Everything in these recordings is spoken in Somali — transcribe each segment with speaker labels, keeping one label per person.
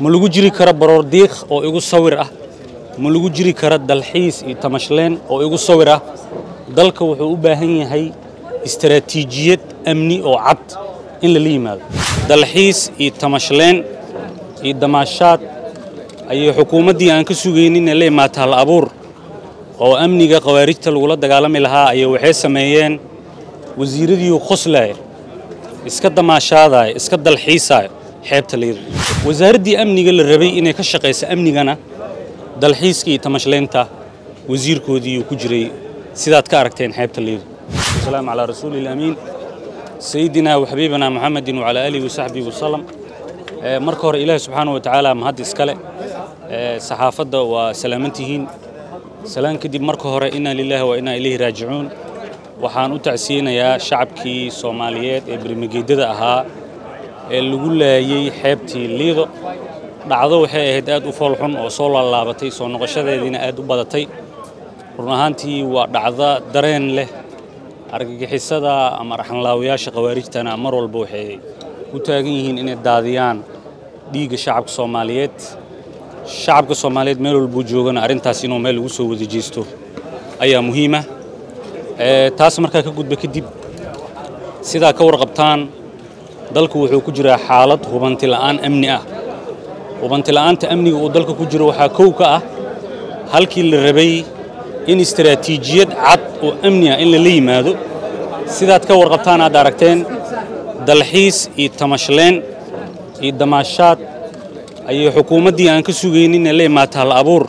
Speaker 1: ma lagu jiri karo baroor diiq oo igu sawir ah. Ma lagu jiri karo dalxiis iyo tamashleen oo igu sawir ah. Dalka wuxuu u baahan yahay istaraatiijiyad amni oo cad in lala yimaado. Dalxiis iyo tamashleen iyo damaashaad ayay xukuumaddii aan ka sugaynin ee la imaata hal abuur. Oo amniga khawaarijta lagula dagaalami lahaa ayay waxay sameeyeen wasiiradiiu qoslaaya iska damaashaadaya iska dalxiisaya xeebta liida wasaaraddii amniga la rabay inay ka shaqayso amnigana dalxiiska iyo tamashleynta wasiirkoodii uu ku jiray. Sidaad ka aragteen xeebta liida wasalaamu calaa rasuuli ilamiin sayidina waxabiibina muxamedin wacalaa aalihi wasaxbihi wasalam marka hore ilaahi subxaana wa tacaala mahad iskale. Saxaafadda waa salaamantihiin salaan kadib marka hore inaa lilaahi wa inaa ilayhi raajicuun. Waxaan u tacsiyeynayaa shacabkii soomaaliyeed ee bermageedada ahaa ee lagu laayey xeebtii liido dhacdo waxay ahayd aad u foolxun oo soo laalaabatay soo noqoshadeediina aad u badatay. Run ahaantii waa dhacda dareen leh argagixisada ama raxanlaawayaasha khawaarijtana mar walba waxay u taagan yihiin inay daadiyaan dhiigga shacabka soomaaliyeed. Shacabka soomaaliyeed meel walbuu joogana arrintaas inuu meel ugu soo wada jeesto ayaa muhiima. Taas markaa ka gudba kadib sidaa ka warqabtaan dalku wuxuu ku jiraa xaalad hubanti la'aan amni ah. Hubanti la'aanta amniga uu dalka ku jiro waxaa kow ka ah halkii la rabay in istaraatiijiyad cad oo amni ah in lala yimaado. Sidaad ka warqabtaan aad aragteen dalxiis iyo tamashleen iyo damaashaad ayay xukuumaddii aan ka sugaynin ee la imaata hal abuur.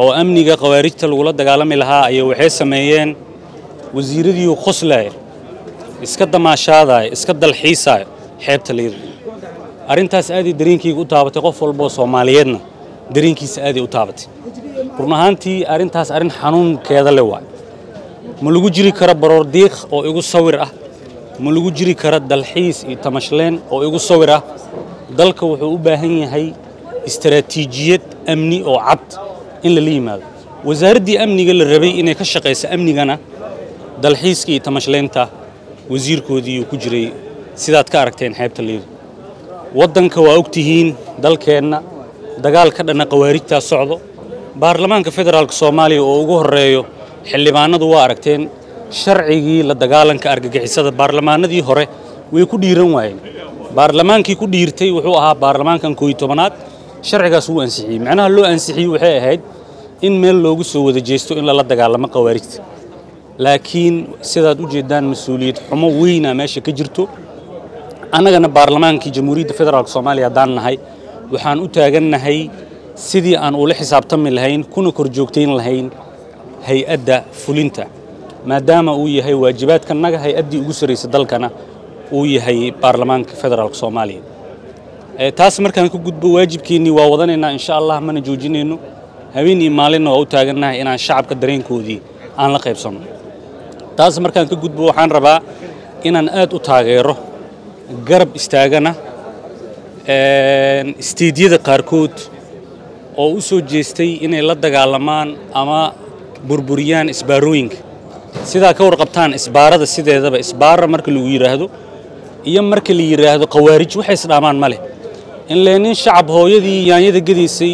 Speaker 1: Oo amniga khawaarijta lagula dagaalami lahaa ayay waxay sameeyeen wasiiradiiu qoslaaya iska damaashaadaya iska dalxiisaya xeebta liida arrintaas aaday dareenkayga u taabatay qof walboo soomaaliyeedna dareenkiisa aaday u taabatay run ahaantii arrintaas arrin xanuunkeeda le waay ma lagu jiri karo baroor diiq oo igu sawir ah ma lagu jiri karo dalxiis iyo tamashleen oo igu sawir ah dalka wuxuu u baahan yahay istaraatiijiyad amni oo cad in lala yimaado wasaaraddii amniga la rabay inay ka shaqayso amnigana dalxiiska iyo tamashleynta wasiirkoodii uu ku jiray sidaad ka aragteen xeebta liida waddanka waa ogtihiin dalkeenna dagaal ka dhanna khawaarijtaa socdo. Baarlamaanka federaalka soomaaliya oo ugu horreeyo xildhibaanadu waa aragteen sharcigii la dagaalanka argagixisada baarlamaanadii hore way ku dhiiran waayeen. Baarlamaankii ku dhiirtay wuxuu ahaa baarlamaankan kooiy tobanaad sharcigaas wuu ansixiyey. Macnaha loo ansixiyey waxay ahayd in meel loogu soo wada jeesto in lala dagaalamo khawaarijta laakiin sidaad u jeeddaan mas'uuliyad xumo weyna meesha ka jirto annagana baarlamaankii jamhuuriyadda federaalk soomaaliya haddaan nahay waxaan u taagannahay sidii aan ula xisaabtami lahayn kuna kor joogtayn lahayn hay'adda fulinta. Maadaama uu yahay waajibaadkanaga hay'addii ugu sarraysa dalkana uu yahay baarlamaanka federaalk soomaaliya. Taas markaan ka gudbo waajibkeennii waa wadanaynaa insha allah mana joojinayno. Habeen iyo maalinna waa u taagannahay inaan shacabka dareenkoodii aan la qaybsanno taas markaan ka gudbo waxaan rabaa inaan aad u taageero garab istaagana isteedyada qaarkood oo u soo jeestay inay la dagaalamaan ama burburiyaan isbaarooyinka. Sidaa ka warqabtaan isbaarada sideedaba isbaara marka lagu yidhaahdo iyo marka la yidhaahdo khawaarij waxay isdhaamaan ma leh. In lee nin shacab hooyadii yaanyada gadaysay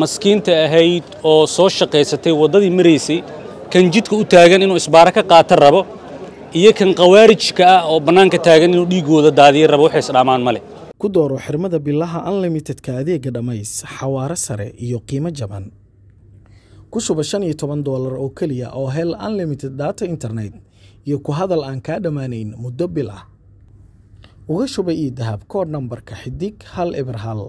Speaker 1: maskiinta ahayd oo soo shaqaysatay waddadii maraysay kan jidka u taagan inuu isbaaro ka qaata rabo iyo kan khawaarijka ah oo bannaanka taagan inuu dhiiggooda daadiya rabo waxay isdhaamaan ma
Speaker 2: ku dooro xirmada bilaha unlimitedka adeega dhammays xawaaro sare iyo qiimo jaban. Ku shuba shan iyo toban doolar oo keliya oo hel unlimited data internet iyo ku hadal aan kaa dhammaanayn muddo bil ah uga shuba io dahab koodh nambarka xidig hal eber hal